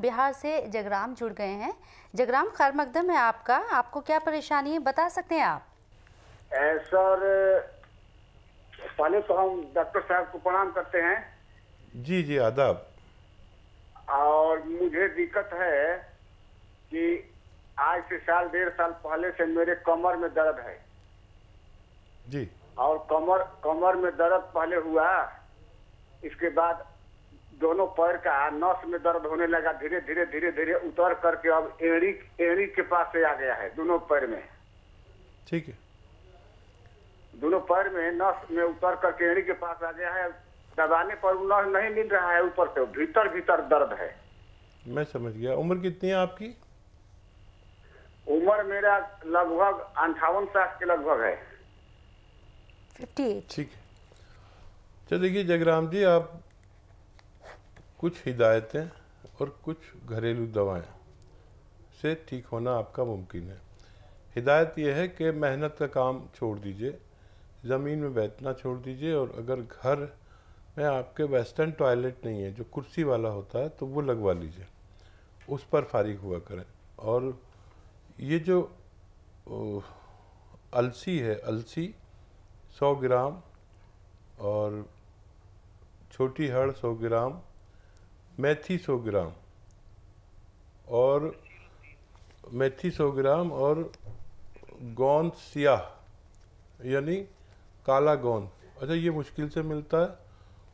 बिहार से जगराम जुड़ गए हैं। जगराम खैर मकदम है आपका। आपको क्या परेशानी है बता सकते हैं आप? ए, सर पहले तो हम डॉक्टर साहब को प्रणाम करते हैं। जी जी आदाब। और मुझे दिक्कत है कि आज से साल डेढ़ साल पहले से मेरे कमर में दर्द है। जी। और कमर कमर में दर्द पहले हुआ इसके बाद दोनों पैर का नस में दर्द होने लगा धीरे धीरे धीरे धीरे उतर करके अब एड़ी एड़ी के पास से आ गया है दोनों पैर में। ठीक है। दोनों पैर में नस में उतर करके एड़ी के पास आ गया है दबाने पर नस नहीं मिल रहा है ऊपर से भीतर भीतर दर्द है। मैं समझ गया। उम्र कितनी है आपकी? उम्र मेरा लगभग अंठावन साल के लगभग है। 58 ठीक है। तो देखिए जगराम जी आप कुछ हिदायतें और कुछ घरेलू दवाएँ से ठीक होना आपका मुमकिन है। हिदायत यह है कि मेहनत का काम छोड़ दीजिए, ज़मीन में बैठना छोड़ दीजिए और अगर घर में आपके वेस्टर्न टॉयलेट नहीं है, जो कुर्सी वाला होता है तो वो लगवा लीजिए। उस पर फारिग हुआ करें। और ये जो अलसी है, अलसी, सौ ग्राम और छोटी हड़ सौ ग्राम मेथी सौ ग्राम। और मेथी सौ ग्राम और गोंद सियाह, यानी काला गोंद अच्छा ये मुश्किल से मिलता है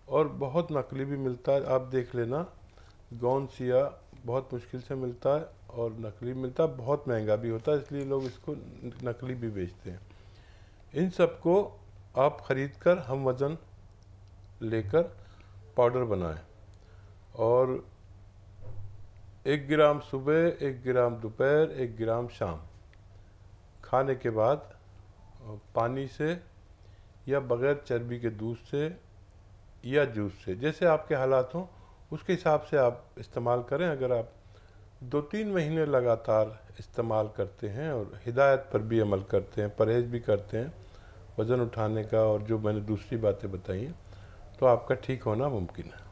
और बहुत नकली भी मिलता है। आप देख लेना गोंद सियाह बहुत मुश्किल से मिलता है और नकली मिलता है। बहुत महँगा भी होता है, इसलिए लोग इसको नकली भी बेचते हैं। इन सबको आप ख़रीद कर हम वज़न लेकर पाउडर बनाएँ। और एक ग्राम सुबह, एक ग्राम दोपहर, एक ग्राम शाम। खाने के बाद पानी से या बग़ैर चर्बी के दूध से या जूस से, जैसे आपके हालात हों, उसके हिसाब से आप इस्तेमाल करें। अगर आप दो तीन महीने लगातार इस्तेमाल करते हैं और हिदायत पर भी अमल करते हैं, परहेज़ भी करते हैं, वज़न उठाने का और जो मैंने दूसरी बातें बताई हैं तो आपका ठीक होना मुमकिन है।